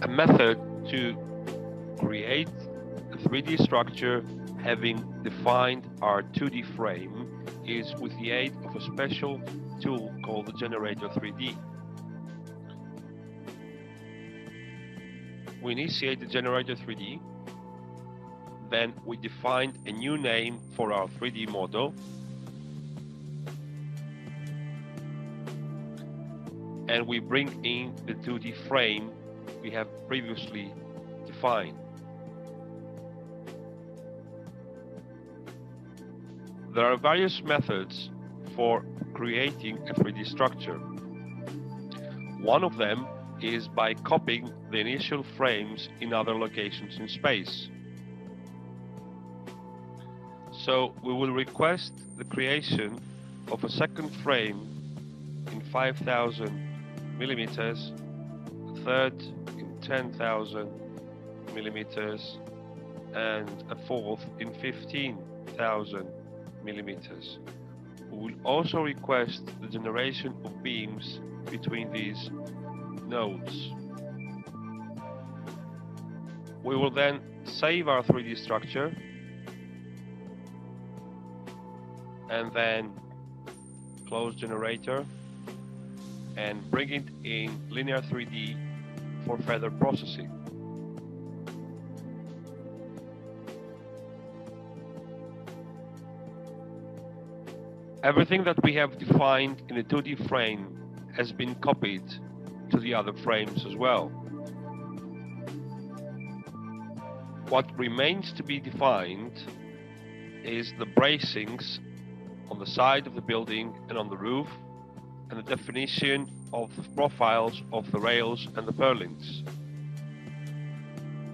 A method to create a 3D structure having defined our 2D frame is with the aid of a special tool called the Generator 3D. We initiate the Generator 3D, then we define a new name for our 3D model and we bring in the 2D frame we have previously defined. There are various methods for creating a 3D structure. One of them is by copying the initial frames in other locations in space. So we will request the creation of a second frame in 5000 millimeters, third in 10,000 millimeters, and a fourth in 15,000 millimeters. We will also request the generation of beams between these nodes. We will then save our 3D structure and then close generator and bring it in linear 3D for further processing. Everything that we have defined in the 2D frame has been copied to the other frames as well. What remains to be defined is the bracings on the side of the building and on the roof and the definition of the profiles of the rails and the purlins.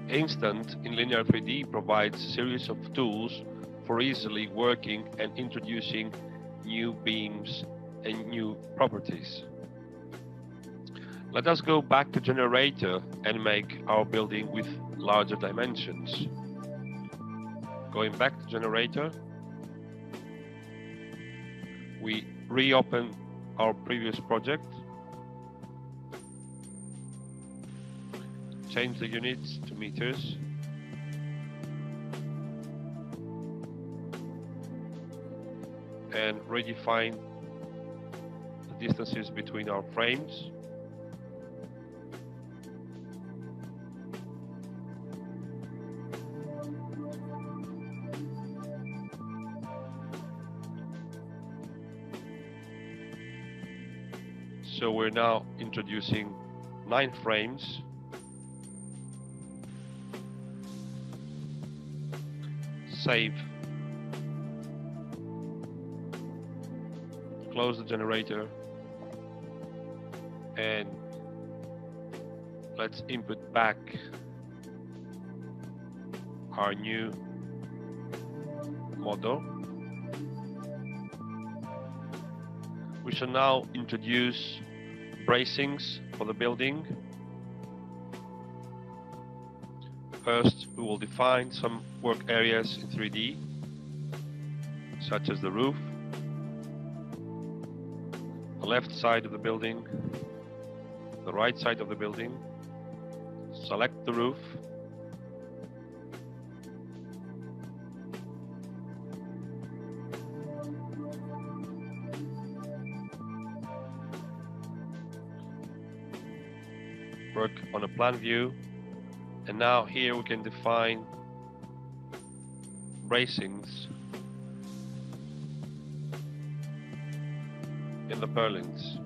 Instant in Linear 3D provides a series of tools for easily working and introducing new beams and new properties. Let us go back to generator and make our building with larger dimensions. Going back to generator, we reopen our previous project. Change the units to meters. And redefine the distances between our frames. We're now introducing nine frames. Save. Close the generator. And let's input back our new model. We shall now introduce bracings for the building. First, we will define some work areas in 3D, such as the roof, the left side of the building, the right side of the building, select the roof, work on a plan view. And now here we can define bracings in the purlins.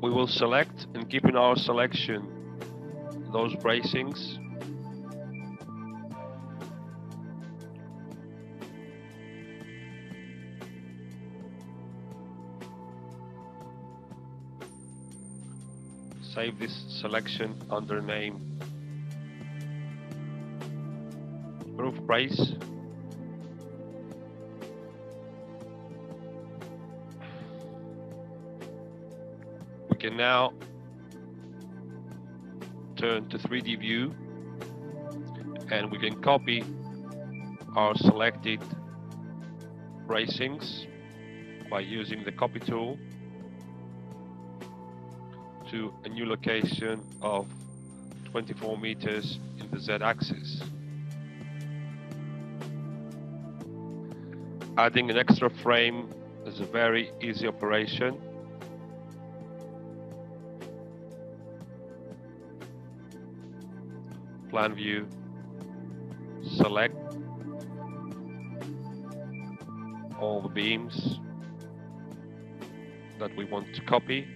We will select and keep in our selection those bracings save this selection under name. Roof brace we can now turn to 3D view and we can copy our selected bracings by using the copy tool to a new location of 24 meters in the z-axis. Adding an extra frame is a very easy operation. Plan view, select all the beams that we want to copy.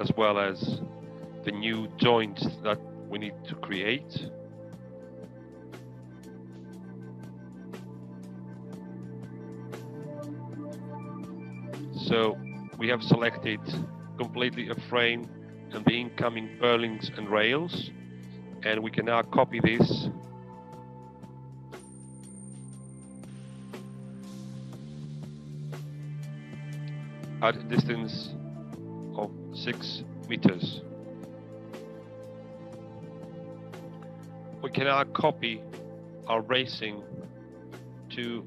As well as the new joints that we need to create. So we have selected completely a frame and the incoming purlins and rails and we can now copy this at distance 6 meters. We can now copy our bracing to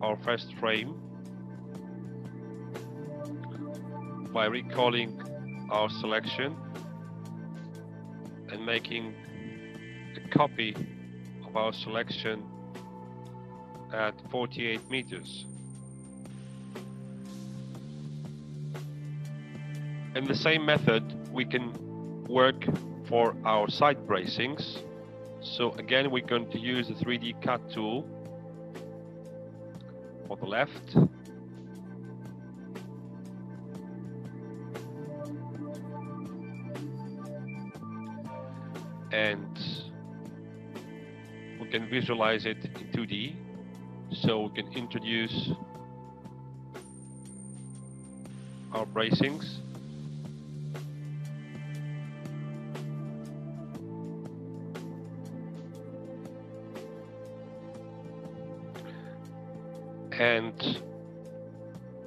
our first frame by recalling our selection and making a copy of our selection at 48 meters. In the same method, we can work for our side bracings. So again, we're going to use the 3D cut tool for the left and we can visualize it in 2D. So we can introduce our bracings. And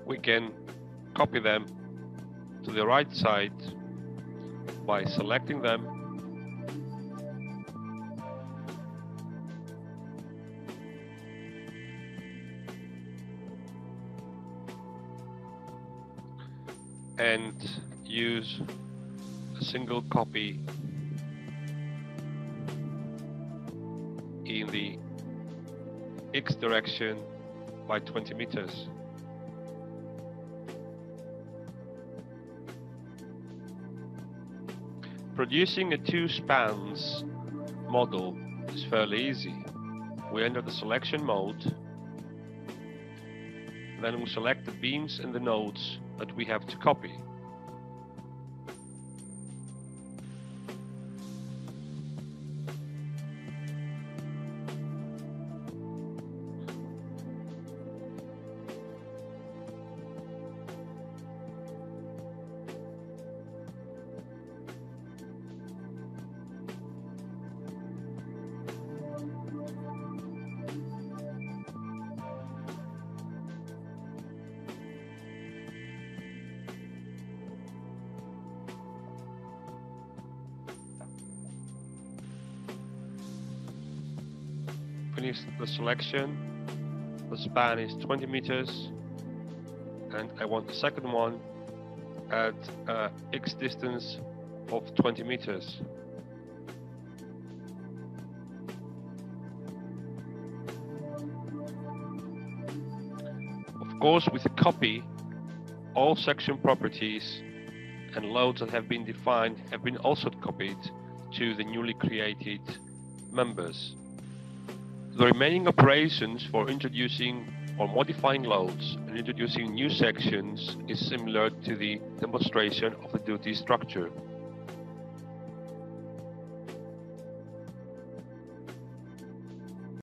we can copy them to the right side by selecting them. And use a single copy in the x direction by 20 meters. Producing a two spans model is fairly easy. We enter the selection mode, then we select the beams and the nodes that we have to copy. The selection. The span is 20 meters and I want the second one at uh, x distance of 20 meters. Of course, with a copy, all section properties and loads that have been defined have been also copied to the newly created members. The remaining operations for introducing or modifying loads and introducing new sections is similar to the demonstration of the 2D structure.